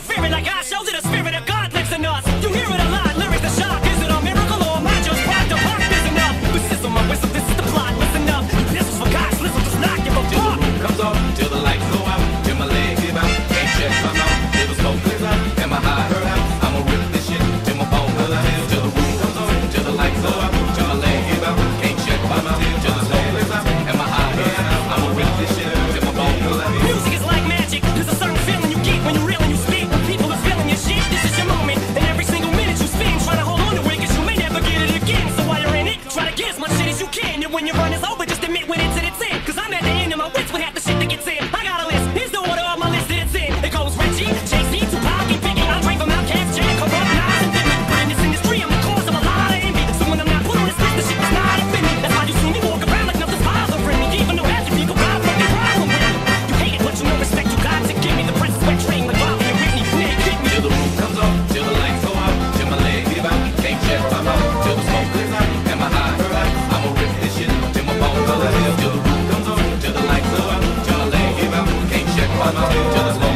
feeling like I as you can. And when your run is over, just admit when it's at its till there's no